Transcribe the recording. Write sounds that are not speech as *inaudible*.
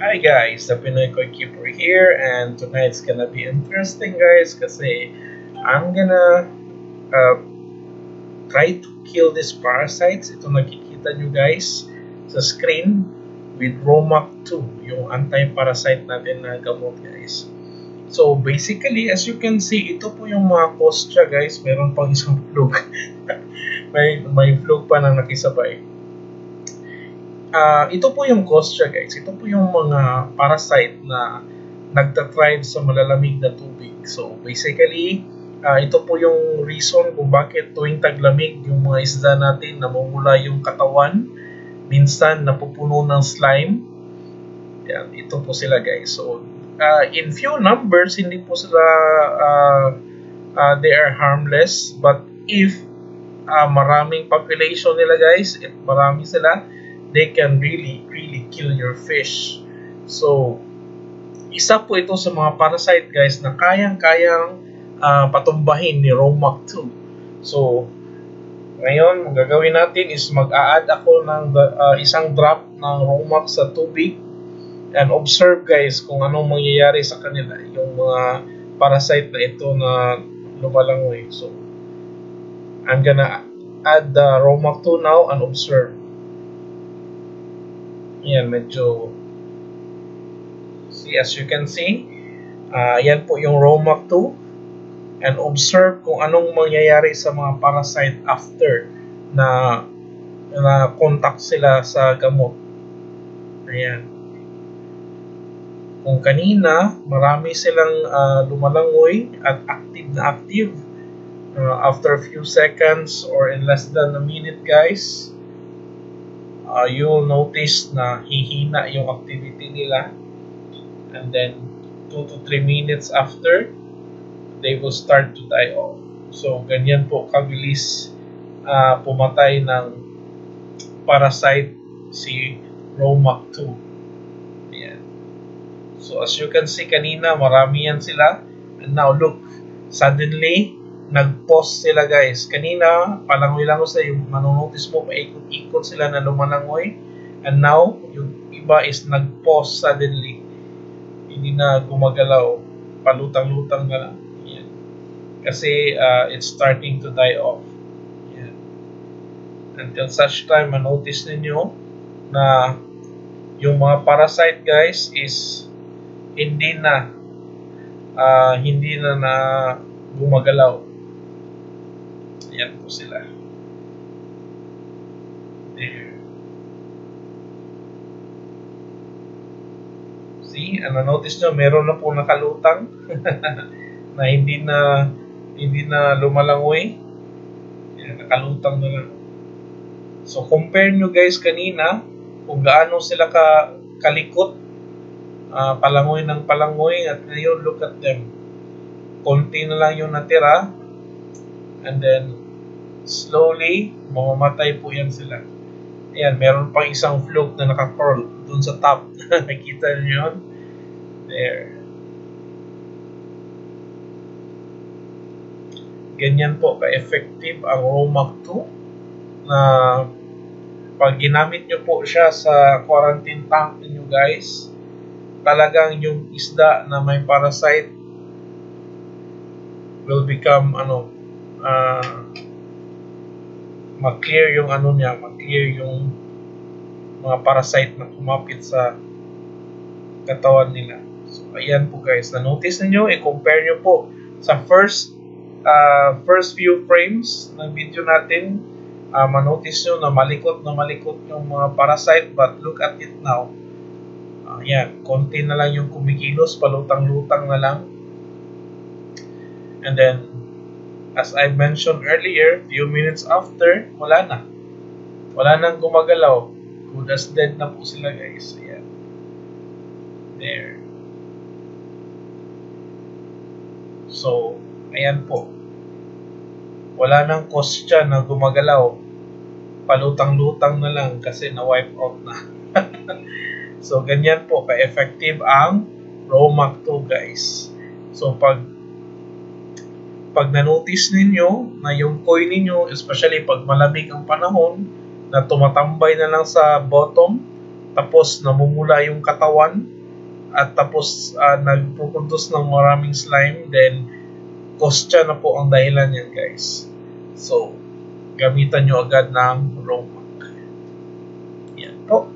Hi guys, the Pinoy Koi Keeper here and tonight's gonna be interesting guys kasi I'm gonna uh, try to kill these parasites. Ito nakikita nyo guys sa screen with Romac 2, yung anti-parasite natin na gamot guys. So basically, as you can see, ito po yung mga kostya guys. Meron pang isang fluke. *laughs* may, may fluke pa na nakisabay uh, ito po yung kostya guys. Ito po yung mga parasite na nagtathrive sa malalamig na tubig. So basically, uh, ito po yung reason kung bakit tuwing taglamig yung mga isda natin namumula yung katawan. Minsan napupuno ng slime. Yan, ito po sila guys. So uh, in few numbers, hindi po sila uh, uh, they are harmless. But if uh, maraming population nila guys, if marami sila, they can really, really kill your fish. So, isa po ito sa mga parasite guys na kayang-kayang uh, patumbahin ni Romac 2. So, ngayon, ang gagawin natin is mag-a-add ako ng uh, isang drop ng Romac sa tubig and observe guys kung anong mangyayari sa kanila yung mga parasite na ito na lumalangoy. So, I'm gonna add the Romac 2 now and observe. Yan, medyo see as you can see uh, yan po yung Romac 2 and observe kung anong mangyayari sa mga parasite after na na contact sila sa gamot. Ayan. Kung kanina marami silang uh, lumalangoy at active na active uh, after a few seconds or in less than a minute guys uh, you'll notice na hihina yung activity nila. And then 2 to 3 minutes after they will start to die off. So ganyan po kabilis uh, pumatay ng parasite si Romac 2 Ayan. so as you can see kanina marami yan sila. And now look suddenly nag-post sila guys. Kanina, palangoy lang sa yung manonotice mo, paikot-ikot sila na lumalangoy. And now, yung iba is nag-post suddenly. Hindi na gumagalaw. Palutang-lutang na lang. Yan. Kasi uh, it's starting to die off. Yan. Until such time, manotice ninyo na yung mga parasite guys is hindi na uh, hindi na na gumagalaw yan po sila. There. See, ano notice nyo, meron na po nakalutang *laughs* na hindi na hindi na lumalangoy. Yan, nakalutang na lang. So, compare nyo guys kanina kung gaano sila ka kalikot uh, palangoy ng palangoy at ngayon look at them. Konti na lang yung natira and then slowly, mamamatay po yan sila. Ayan, meron pang isang fluke na naka-curl dun sa top. *laughs* Nakita niyo yun? There. Ganyan po ka-effective ang Romac 2 na pag ginamit nyo po siya sa quarantine tank niyo guys, talagang yung isda na may parasite will become ano uh, mag-clear yung ano niya, mag-clear yung mga parasite na kumapit sa katawan nila. So, ayan po guys. Na-notice niyo i-compare niyo po sa first uh, first few frames ng video natin, uh, ma-notice nyo na malikot na malikot yung mga parasite but look at it now. Uh, ayan, konti na lang yung kumikilos, palutang-lutang na lang. And then, as I mentioned earlier, few minutes after, wala na. Wala nang gumagalaw. Good as dead na po sila guys. Ayan. There. So, ayan po. Wala nang kostya na gumagalaw. Palutang-lutang na lang kasi na-wipe out na. *laughs* so, ganyan po ka-effective ang Romac 2 guys. So, pag pag na-notice ninyo na yung koi ninyo, especially pag malamig ang panahon, na tumatambay na lang sa bottom tapos namumula yung katawan at tapos uh, nagpupuntos ng maraming slime then kostya na po ang dahilan yan guys. So gamitan nyo agad ng romak yan po